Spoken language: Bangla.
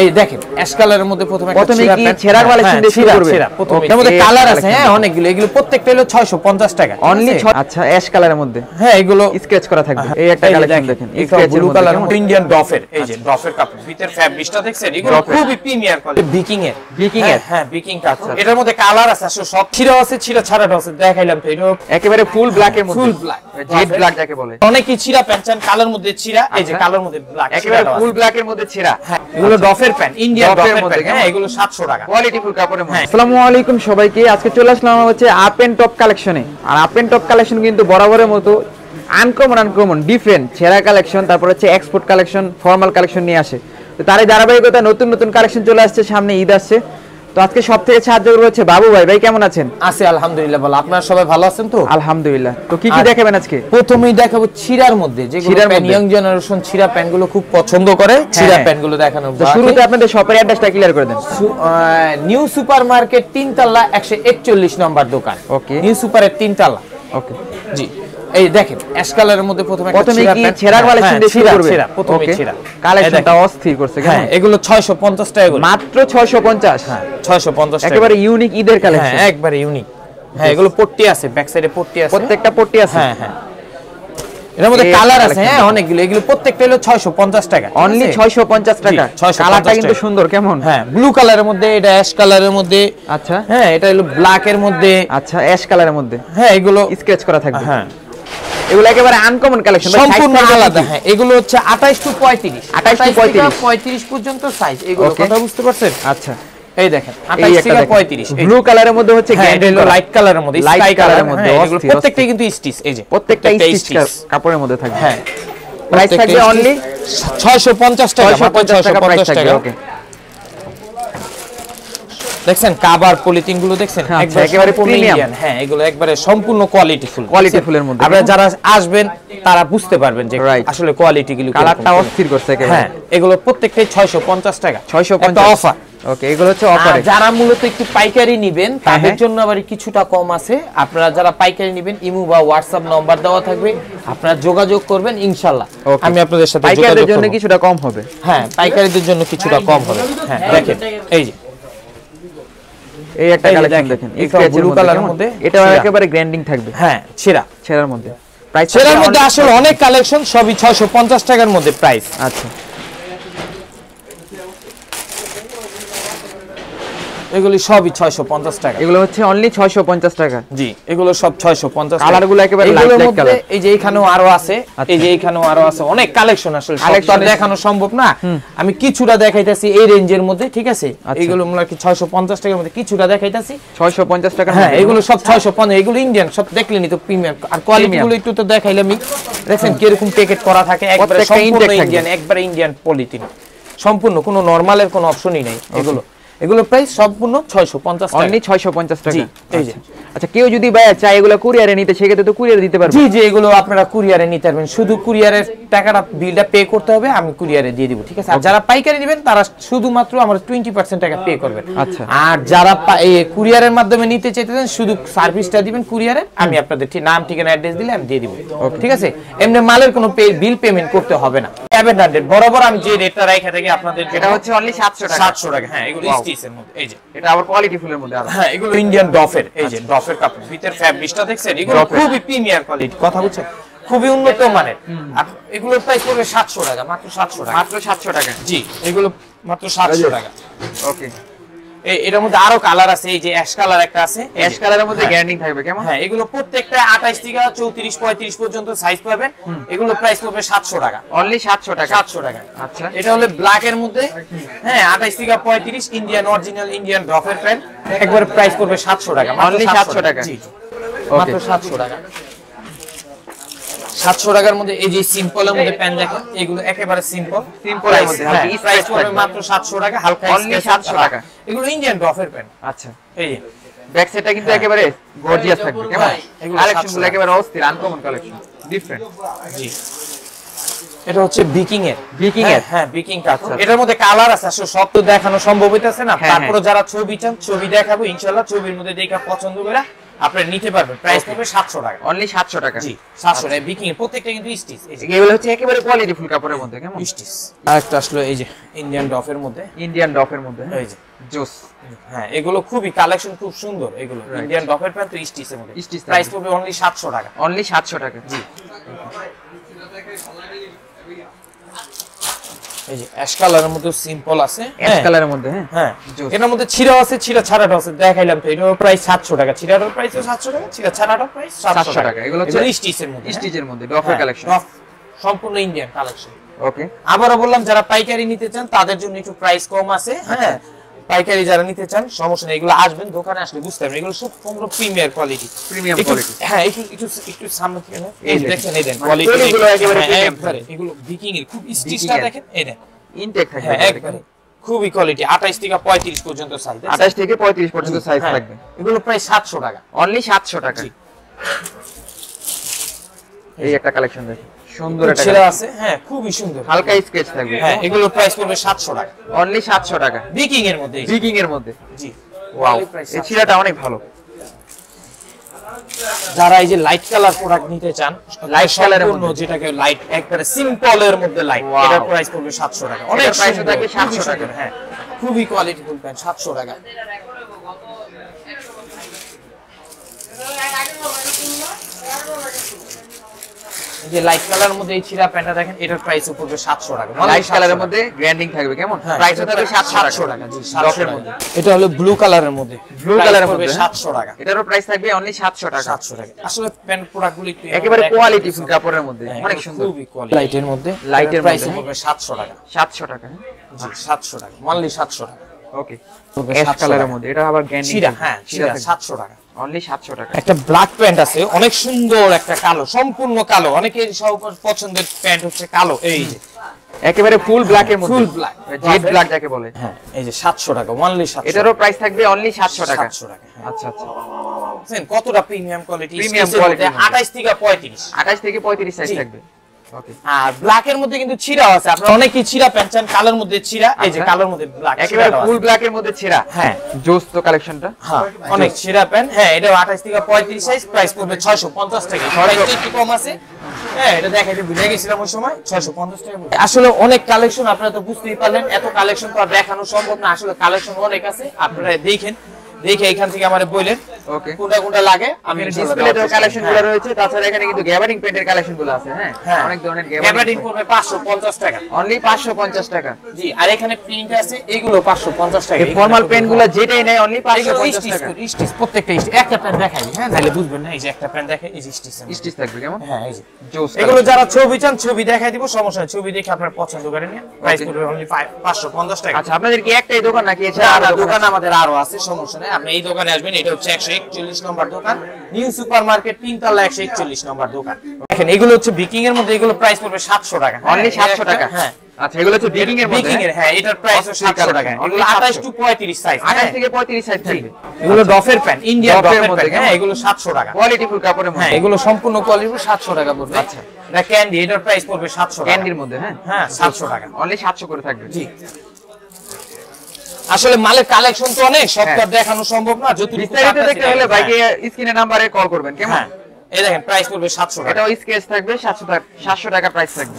এই দেখেন অ্যাশ কালারের মধ্যে প্রথমে প্রথমে কি ছেঁড়া হ্যাঁ, দিয়ে শুরু করবে? ছিঁড়া, প্রথমে। Okay, এর মধ্যে কালার আছে হ্যাঁ অনেকগুলো এগুলো প্রত্যেকটা হলো 650 টাকা অনলি আচ্ছা অ্যাশ কালারের মধ্যে। হ্যাঁ এগুলো স্কেচ করা থাকবে। এই একটা কালেকশন দেখেন ব্লু কালার ইন্ডিয়ান ডফের এই যে ডফের কাপড় ভিতর ফ্যাব্রিকটা দেখছেন? এগুলো খুবই প্রিমিয়ার কোয়ালিটি বিকিং এর Viking এর? হ্যাঁ বিকিং কাপড়। এটার মধ্যে কালার আছে আসলে সব ছিড়া আছে ছিড়া ছাড়াটা আছে দেখাইলাম তো এটা একেবারে ফুল ব্ল্যাক এর মধ্যে। ফুল ব্ল্যাক জেড ব্ল্যাক যাকে বলে। অনেকই ছিড়া প্যান্ট কালার মধ্যে ছিড়া এই যে আচ্ছা। কালার মধ্যে ব্ল্যাক একেবারে ফুল ব্ল্যাক এর মধ্যে ছেঁড়া। হ্যাঁ এগুলো ডফের ইন্ডিয়ান মধ্যে, হ্যাঁ এগুলো 700 টাকা। কোয়ালিটি ফুল কাপড়ের মধ্যে। হ্যাঁ। আসসালামু আলাইকুম সবাইকে আজকে চলে আসলাম হচ্ছে আপ এন্ড টপ কালেকশনে আর আপ এন্ড টপ কালেকশন কিন্তু বরাবরের মতো আনকমন আনকমন ডিফারেন্ট ছেঁড়া কালেকশন তারপর হচ্ছে এক্সপোর্ট কালেকশন ফর্মাল কালেকশন নিয়ে আসে। তো তারই ধারাবাহিকতা নতুন নতুন কালেকশন চলে আসছে সামনে ঈদ আসছে। তো আজকে সব থেকে সাহায্য হচ্ছে বাবু ভাই ভাই কেমন আছেন? আছে আলহামদুলিল্লাহ ভালো। আপনারা সবাই ভালো আছেন তো? আলহামদুলিল্লাহ। তো কি কি দেখাবেন আজকে? প্রথমেই দেখাবো ছিড়ার মধ্যে যেগুলো। ইয়াং জেনারেশন ছিড়া প্যান্টগুলো খুব পছন্দ করে ছিড়া হ্যাঁ। প্যান্টগুলো দেখানো তো শুরুতে আপনাদের শপের অ্যাড্রেসটা ক্লিয়ার করে দেন। নিউ সুপার মার্কেট তিনতলা একশো একচল্লিশ নম্বর দোকান। Okay. নিউ সুপারের তিনতলা। ওকে জি। এই দেখেন অ্যাশ কালারের মধ্যে প্রথমে প্রথমে কি। ছেঁড়া হ্যাঁ, কালেকশন দিয়ে শুরু করবে? ছিঁড়া, প্রথমে ছিঁড়া। কালেকশনটা অস্থির করছে হ্যাঁ এগুলো ছয়শো পঞ্চাশ টাকা করে মাত্র 650 হ্যাঁ ছয়শো পঞ্চাশ টাকা একেবারে ইউনিক ঈদের হ্যাঁ কালেকশন একবারে ইউনিক হ্যাঁ এগুলো পট্টি আছে ব্যাক সাইডে পট্টি আছে। প্রত্যেকটা পট্টি আছে? হ্যাঁ হ্যাঁ। এর মধ্যে কালার আছে হ্যাঁ অনেকগুলো। এগুলো প্রত্যেকটা হলো 650 টাকা অনলি আছে? 650 টাকা। 650 কালারটা কিন্তু সুন্দর কেমন? হ্যাঁ ব্লু কালারের মধ্যে এটা অ্যাশ কালারের মধ্যে। আচ্ছা। হ্যাঁ এটা হলো ব্ল্যাক এর মধ্যে। আচ্ছা অ্যাশ কালারের মধ্যে। হ্যাঁ এগুলো স্কেচ করা থাকবে। হ্যাঁ। এগুলো একেবারে আনকমন কালেকশন সম্পূর্ণ আলাদা হ্যাঁ এগুলো হচ্ছে 28 টু 35 28 to 35 35 পর্যন্ত সাইজ এগুলো কথা বুঝতে পারছেন? আচ্ছা। এই দেখেন এই 28 থেকে 35 ব্লু কালারের মধ্যে হচ্ছে হ্যাঁ গ্যান্ডেল লাইট কালারের মধ্যে স্কাই কালারের মধ্যে মধ্যে, এগুলো প্রত্যেকটাই কিন্তু স্টিচ এই যে প্রত্যেকটা স্টিচ কাপড়ের মধ্যে থাকবে। হ্যাঁ। প্রাইস থাকবে অনলি 650 টাকা 650 টাকা প্রাইস থাকবে ওকে দেখছেন কাবার পলিথিনগুলো দেখছেন? আচ্ছা, একেবারে। Indian, হ্যাঁ এগুলো একবারে সম্পূর্ণ কোয়ালিটি ফুল full এর মধ্যে। আপনারা যারা আসবেন তারা বুঝতে পারবেন যে আসলে কোয়ালিটি গুলো কালারটা অস্থির করছে একেবারে। হ্যাঁ এগুলো প্রত্যেকটাই 650 টাকা। 650 অফার ওকে এগুলো হচ্ছে অফারে যারা মূলত একটু পাইকারি নিবেন তাদের হ্যাঁ। জন্য আবার কিছুটা কম আছে। আপনারা যারা পাইকারি নিবেন ইমু বা হোয়াটসঅ্যাপ নাম্বার দেওয়া থাকবে। আপনারা যোগাযোগ করবেন ইনশাআল্লাহ আমি আপনাদের সাথে যোগাযোগ পাইকারদের যোগাযোগ জন্য কিছুটা কম হবে। হ্যাঁ পাইকারিদের জন্য কিছুটা কম হবে। হ্যাঁ দেখেন এই যে। এই একটা কালেকশন দেখেন, স্কেচের blue মধ্যে এটা একেবারে গ্র্যান্ডিং থাকবে। হ্যাঁ ছেঁড়া ছেঁড়ার মধ্যে। প্রাইস ছেঁড়ার মধ্যে আসলে অনেক কালেকশন সবই ছয়শো পঞ্চাশ টাকার মধ্যে প্রাইস আচ্ছা। এগুলি সবই ছয়শো পঞ্চাশ টাকা। এগুলো হচ্ছে অনলি 650 টাকা। জি এগুলো সব ছয়শো পঞ্চাশ কালারগুলো একেবারে। এই যে আরও আছে এই যে এখানেও আরও আছে অনেক কালেকশন আসলে এ- দেখানো সম্ভব না। আমি কিছুটা দেখাইতেছি এই রেঞ্জের মধ্যে ঠিক আছে? আচ্ছা। এগুলো মনে কি ছয়শো পঞ্চাশ টাকার মধ্যে কিছুটা দেখাইতেছি। 650 টাকা হ্যাঁ এগুলো সব ছয়শো পঞ্চাশ এগুলো ইন্ডিয়ান সব দেখলেনি তো প্রিমিয়াম আর কোয়ালিটি গুলো একটু তো দেখাইলে দেখাইলামই। দেখছেন কীরকম প্যাকেট করা থাকে একবারে সম্পূর্ণ ইন্ডিয়ান একবারে ইন্ডিয়ান পলিথিন সম্পূর্ণ কোনো নরমালের কোনো অপশনই নেই এগুলো। এগুলো প্রাইস সম্পূর্ণ ছয়শো পঞ্চাশ অনলি 650 টাকা জি, এই যে। আচ্ছা। আচ্ছা কেউ যদি ভাই চায় এগুলো কুরিয়ারে নিতে সেক্ষেত্রে তো কুরিয়ারে দিতে পারবে। জি জি এগুলো আপনারা কুরিয়ারে নিতে পারবেন। শুধু কুরিয়ারের টাকাটা বিলটা পে করতে হবে আমি কুরিয়ারে দিয়ে দিব ঠিক আছে? আর যারা পাইকারি নেবেন তারা শুধুমাত্র আমার টোয়েন্টি পার্সেন্ট টাকা পে করবেন। আচ্ছা। আর যারা এই কুরিয়ারের মাধ্যমে নিতে চাইতেছেন শুধু সার্ভিসটা দিবেন কুরিয়ারে আমি আপনাদের ঠিক নাম ঠিকানা অ্যাড্রেস দিলে আমি দিয়ে দিব। ঠিক আছে? এমনি মালের কোনো বিল পেমেন্ট করতে হবে না। সেভেন হান্ড্রেড বরাবর আমি যে রেটটা রেখে থাকি আপনাদের এটা হচ্ছে অনলি 700 টাকা। সাতশো টাকা হ্যাঁ এগুলো Wow. স্টিচের মধ্যে এই যে। এটা আবার কোয়ালিটি ফুলের মধ্যে হ্যাঁ এগুলো ইন্ডিয়ান ডফের এই যে ডফের কাপড় ভিতর ফ্যাব্রিকটা দেখছেন এগুলো খুবই প্রিমিয়ার কোয়ালিটি কথা বুঝছেন? খুবই উন্নত মানের। এগুলো এগুলোর প্রাইস পড়বে সাতশো টাকা মাত্র সাতশো টাকা। মাত্র 700 টাকা। জি এগুলো মাত্র সাতশো টাকা। ওকে এটার মধ্যে আরও কালার আছে এই যে অ্যাশ কালার একটা আছে। অ্যাশ কালারের মধ্যে। গ্যারান্টি থাকবে কেমন? হ্যাঁ এগুলো প্রত্যেকটা আঠাশ থেকে চৌত্রিশ পঁয়ত্রিশ পর্যন্ত সাইজ পাবেন। এগুলো প্রাইস পড়বে সাতশো টাকা। অনলি 700 টাকা। সাতশো টাকা। আচ্ছা। এটা হলো ব্ল্যাক এর মধ্যে হ্যাঁ আঠাশ থেকে পঁয়ত্রিশ ইন্ডিয়ান অরিজিনাল ইন্ডিয়ান ড্রপের প্যান্ট একবার প্রাইস পড়বে সাতশো টাকা মাত্র Only 700 টাকা। জি মাত্র সাতশো টাকা। সাতশো টাকার মধ্যে এই যে সিম্পলের মধ্যে প্যান্ট দেখেন এগুলো একেবারে সিম্পল এর মধ্যে, হালকা প্রাইস মাত্র সাতশো টাকা হালকা 700 টাকা। এগুলো ইন্ডিয়ান ড্রপের প্যান্ট আচ্ছা। এই যে। ব্যাক সাইডটা কিন্তু একেবারে গর্জিয়াস থাকবে কেমন? হ্যাঁ, এগুলো কালেকশন 700 গুলো একেবারে অস্থির আনকমন কালেকশন ডিফারেন্ট জি। এটা হচ্ছে বিকিং এর। হ্যাঁ, এর? হ্যাঁ বিকিং কাজ এটার মধ্যে কালার আছে আসলে সব তো দেখানো সম্ভব হইতেছে না। হ্যাঁ, তারপরে যারা ছবি চান ছবি দেখাবো ইনশাআল্লাহ ছবির মধ্যে দেখা পছন্দ করে আপনারা নিতে পারবেন। প্রাইস পড়বে সাতশো টাকা। অনলি সাতশো টাকা। জি সাতশো টাকা। বিকিং প্রত্যেকটা কিন্তু স্টিচ। এই যে এগুলো হচ্ছে একেবারে কোয়ালিটি ফুল কাপড়ের মধ্যে কেমন? স্টিচ। আরেকটা আসলো এই যে ইন্ডিয়ান ডফের মধ্যে। ইন্ডিয়ান ডফের মধ্যে এই যে। জোস হ্যাঁ এগুলো খুবই কালেকশন খুব সুন্দর এগুলো। ইন্ডিয়ান ডফের প্যান্ট তো স্টিচের মধ্যে। থাকবে। প্রাইস পড়বে অনলি সাতশো টাকা। অনলি সাতশো টাকা। জি। এই যে অ্যাশ কালারের মধ্যে সিম্পল আছে অ্যাশ হ্যাঁ। কালারের মধ্যে হ্যাঁ। হ্যাঁ। এটার মধ্যে ছিঁড়া আছে ছিঁড়া ছাড়াটা আছে দেখাইলাম তো এটার প্রাইস সাতশো টাকা। ছিঁড়াটার প্রাইস সাতশো টাকা ছিঁড়া ছাড়াটার প্রাইস সাতশো 700 টাকা। এগুলো হচ্ছে স্টিচের মধ্যে? স্টিচের মধ্যে ডফের কালেকশন সম্পূর্ণ ইন্ডিয়ান কালেকশন ওকে আবারও বললাম যারা পাইকারি নিতে চান তাদের জন্য একটু প্রাইস কম আছে হ্যাঁ। পাইকারি যারা নিতে চান সমস্যা নেই এগুলো আসবেন দোকানে আসলে বুঝতে পারবেন। এগুলো সব সম্পূর্ণ প্রিমিয়ার কোয়ালিটি Premium quality। হ্যাঁ একটু একটু একটু সামনে থেকে নেন। এই দেখেন। এই দেন মানে কোয়ালিটি তৈরিগুলো একেবারে premium একবারে এগুলো বিকিং এর। খুব স্টিচটা দেখেন এই দেন। ইনটেক থাকবে হ্যাঁ একবারে। খুবই কোয়ালিটি 28 থেকে 35 পর্যন্ত সাইজ আঠাশ থেকে পঁয়ত্রিশ পর্যন্ত সাইজ হ্যাঁ, থাকবে। এগুলো প্রায় 700 টাকা। অনলি সাতশো টাকা। জি। এই একটা কালেকশন দেখুন। সুন্দর ছেঁড়া আছে হ্যাঁ খুবই সুন্দর। হালকা স্কেচ থাকবে। হ্যাঁ এগুলো প্রাইস পড়বে 700 টাকা। অনলি সাতশো টাকা। বিকিং এর মধ্যে বিকিং এর মধ্যে। জি। ওয়াও এই 700 অনেক ভালো। যারা এই যে লাইট কালার প্রোডাক্ট নিতে চান এর সম্পূর্ণ মধ্যে। যেটাকে লাইট একবারে সিম্পল এর মধ্যে লাইট. এটার প্রাইস পড়বে 700 টাকা। অনেক ও থাকে খুবই 700 টাকা। হ্যাঁ খুবই কোয়ালিটি ফুল প্যান্ট 700 টাকা। যে লাইট কালারের মধ্যে এই ছিড়া প্যান্টটা দেখেন এটার প্রাইস পড়বে 700 টাকা লাইট কালারের মধ্যে গ্র্যান্ডিং থাকবে কেমন হ্যাঁ, প্রাইস থাকবে সাতশো 700 টাকা জি 700 মধ্যে এটা হলো ব্লু কালারের মধ্যে ব্লু কালারের মধ্যে 700 টাকা এটারও প্রাইস থাকবে অনলি সাতশো টাকা 700 টাকা আসলে প্যান্ট প্রোডাক্টগুলো একটু একেবারে কোয়ালিটি ফুল কাপড়ের মধ্যে হ্যাঁ, অনেক সুন্দর খুবই quality। লাইটের মধ্যে লাইটের প্রাইস পড়বে 700 টাকা সাতশো টাকা জি 700 টাকা মানলি 700 টাকা ওকে অ্যাশ কালারের মধ্যে এটা আবার গ্র্যান্ডিং চিরা হ্যাঁ চিরা 700 টাকা অনলি টাকা। একটা ব্ল্যাক প্যান্ট আছে অনেক সুন্দর একটা কালো সম্পূর্ণ কালো। অনেকের পছন্দের প্যান্ট হচ্ছে কালো। এই যে। একেবারে ফুল ব্ল্যাক এর মধ্যে। Full black। জেড ব্ল্যাক যাকে বলে। হ্যাঁ এই যে 700 টাকা মানলি 700 এটারও প্রাইস থাকবে অনলি সাতশো টাকা। 700 টাকা হ্যাঁ। আচ্ছা আচ্ছা। কতটা প্রিমিয়াম কোয়ালিটি র মধ্যে। 28 থেকে 35 আঠাশ থেকে পঁয়ত্রিশ সাইজ থাকবে। আর ব্ল্যাক এর মধ্যে কিন্তু ছিড়াও আছে। আপনারা অনেকেই ছিড়া প্যান্ট চান কালোর মধ্যে ছিড়া এই যে আচ্ছা। কালোর মধ্যে ব্ল্যাক একেবারে ফুল ব্ল্যাক এর মধ্যে ছেঁড়া। হ্যাঁ। জোস তো কালেকশনটা হ্যাঁ অনেক ছিড়া প্যান্ট হ্যাঁ এটা 28 থেকে 35 সাইজ প্রাইস পড়বে 650 টাকা। প্রাইসটা একটু কম আছে। হ্যাঁ এটা দেখাইতে ভুলে গেছিলাম ওই সময় 650 টাকা পড়বে। আসলে অনেক কালেকশন আপনারা তো বুঝতেই পারলেন এত কালেকশন তো আর দেখানো সম্ভব না। আসলে কালেকশন অনেক আছে আপনারা দেখেন দেখে এখান থেকে আমারে বললেন। কোনটা কোনটা লাগে আমি ডিসপ্লে তো কালেকশন রয়েছে তাছাড়া এখানে কিন্তু গ্যাবারিং পেন্টের কালেকশনগুলো আছে হ্যাঁ। হ্যাঁ। অনেক ধরনের গ্যাবারিং পড়বে 550 টাকা। অনলি 550 টাকা। জি আর এখানে প্রিন্ট আছে এগুলো 550 টাকা। এই ফর্মাল পেন যেটাই নেয় অনলি 550 টাকা। স্টিচ প্রত্যেকটা স্টিচ একটা প্যান্ট দেখাই হ্যাঁ তাহলে বুঝবেন না এই যে একটা প্যান্ট দেখে এই যে স্টিচ স্টিচ থাকবে কেমন? হ্যাঁ এই যে। জোস এগুলো যারা ছবি চান ছবি দেখাই দিব সমস্যা নেই। ছবি দেখে আপনার পছন্দ করে নিয়ে প্রাইস পড়বে অনলি 550 টাকা। আচ্ছা আপনাদের কি একটাই দোকান নাকি এছাড়া দোকান আমাদের আরও আছে সমস্যা নেই। আপনি এই দোকানে আসবেন এটা হচ্ছে একশো একচল্লিশ নম্বর দোকান। নিউ সুপার মার্কেট তিনতলা একশো একচল্লিশ নম্বর দোকান। দেখেন এগুলো হচ্ছে বিকিং এর মধ্যে এগুলো প্রাইস পড়বে সাতশো টাকা। অনলি হ্যাঁ, 700 টাকা। হ্যাঁ। আচ্ছা এগুলো হচ্ছে বিকিং এর বিকিং এর হ্যাঁ এটার প্রাইস অস্থির সাতশো টাকা। এগুলো only আঠাশ 700 টু পঁয়ত্রিশ সাইজ 28 থেকে 35 সাইজ থাকবে। এগুলো ডফের প্যান্ট ইন্ডিয়ান ডফের ডফের মধ্যে, হ্যাঁ এগুলো সাতশো টাকা। কোয়ালিটি ফুল কাপড়ের হ্যাঁ এগুলো সম্পূর্ণ কোয়ালিটি সাতশো টাকা পড়বে। আচ্ছা। এটা ক্যান্ডি এটার প্রাইস পড়বে সাতশো টাকা। ক্যান্ডির মধ্যে হ্যাঁ? হ্যাঁ সাতশো টাকা। অনলি 700 করে থাকবে। জি। আসলে মালের কালেকশন তো অনেক সব তো হ্যাঁ। দেখানো সম্ভব না যতটুকু বিস্তারিত দেখতে হলে ভাইকে বাইকে স্ক্রিনে নাম্বারে কল করবেন কেমন? হ্যাঁ। এই দেখেন প্রাইস পড়বে সাতশো টাকা। এটাও স্কেচ থাকবে 700 টাকা 700 টাকা প্রাইস থাকবে।